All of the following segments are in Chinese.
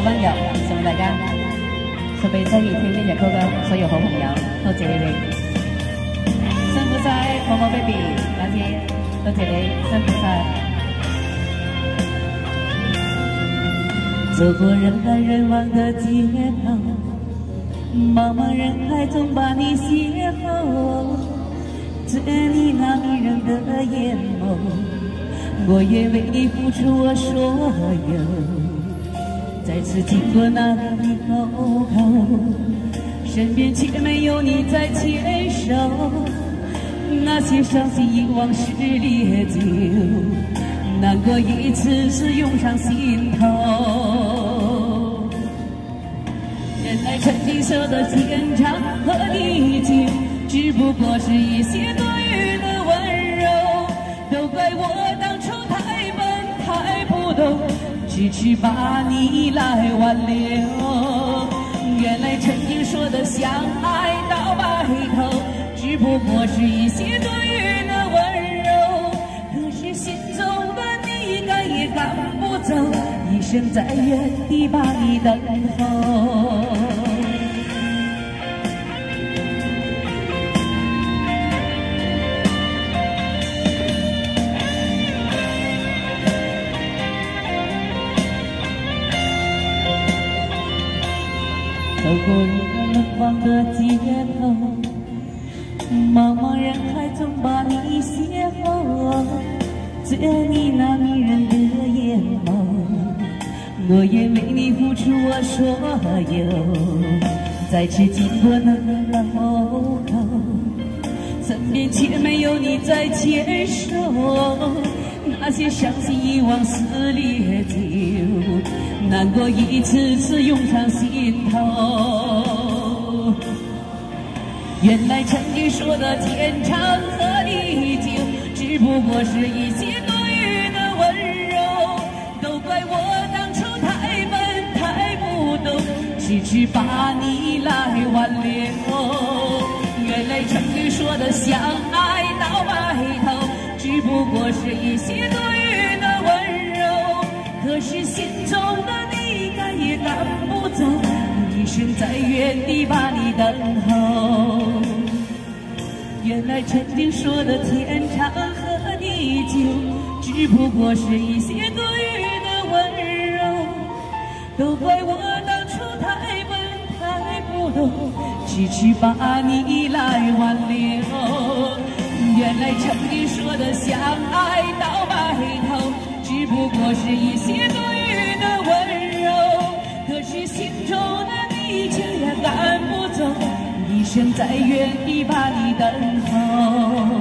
温柔，送谢大家。送别锺意天天只歌的所有好朋友，多谢你。辛苦晒，宝宝 baby，阿姐多谢你，辛苦晒。走过人来人往的街头，茫茫人海中把你邂逅，追你那迷人的眼眸，我愿为你付出我所有。再次经过那个路口，身边却没有你在牵手。那些伤心往事烈酒，难过一次次涌上心头。原来曾经色的天长和地久，只不过是一些。痴痴把你来挽留，原来曾经说的相爱到白头，只不过是一些多余的温柔。可是心中的你赶也赶不走，一生在原地把你等候。冷风的街头，茫茫人海中把你邂逅，最爱你那迷人的眼眸，我也为你付出我所有。再次经过那个路口，身边却没有你在牵手，那些伤心往事烈酒，难过一次次涌上心头。原来曾经说的天长和地久，只不过是一些多余的温柔。都怪我当初太笨太不懂，痴痴把你来挽留。原来曾经说的相爱到白头，只不过是一些多余的温柔。可是心中的你赶也赶不走，一生在原地把你等候。原来曾经说的天长和地久，只不过是一些多余的温柔。都怪我当初太笨太不懂，痴痴把你来挽留。原来曾经说的相爱到白头，只不过是一些多余的温柔。可是心中的你却也赶不走。一生在原地把你等候，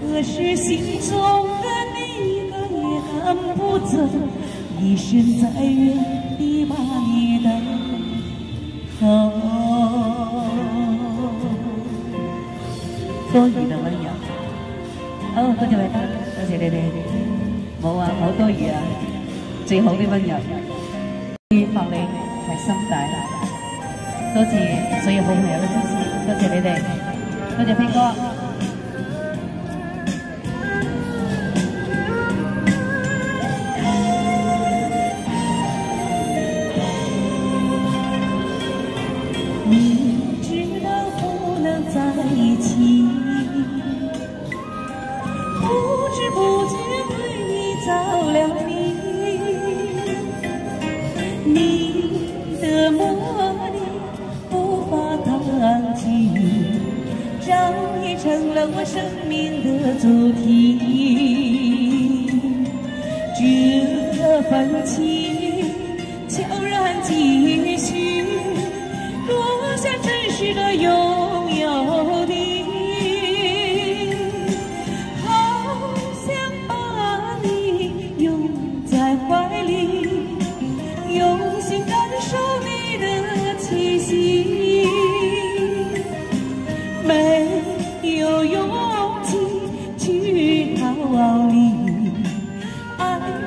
可是心中的你永也赶不走。一生在原地把你等候。多余的温柔。好，多谢大多谢你哋，冇啊，好多余啊，最好的温柔，希望你系心底。多謝，所以好友的多謝，多谢你哋，多謝飞哥。tea.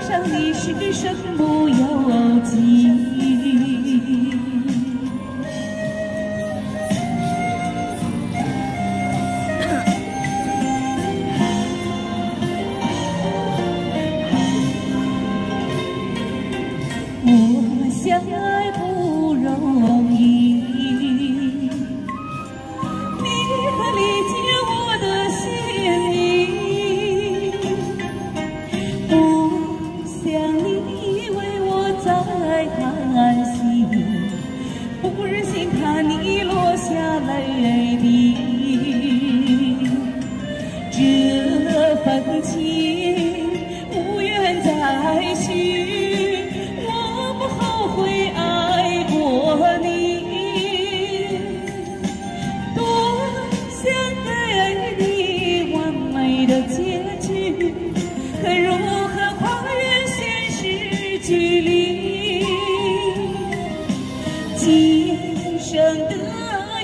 上你是身不由己。曾经无缘再续，我不后悔爱过你。多想给你完美的结局，可如何跨越现实距离？今生的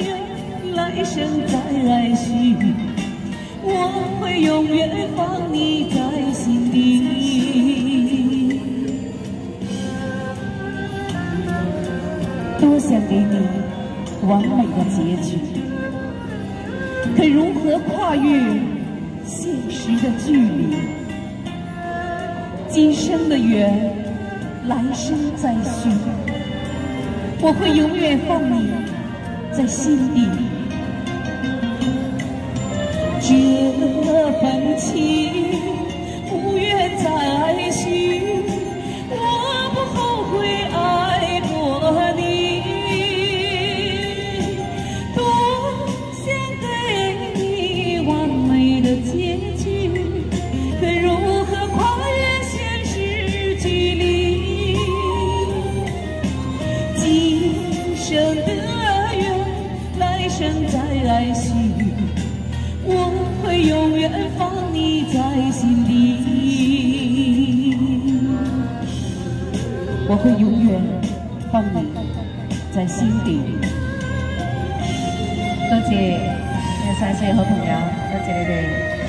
缘，来生再续。我会永远放你在心底。多想给你完美的结局，可如何跨越现实的距离？今生的缘，来生再续。我会永远放你在心底。这份情，不愿再续，我不后悔爱。我会永远放你在心底多谢，谢谢三岁和朋友，多谢你哋。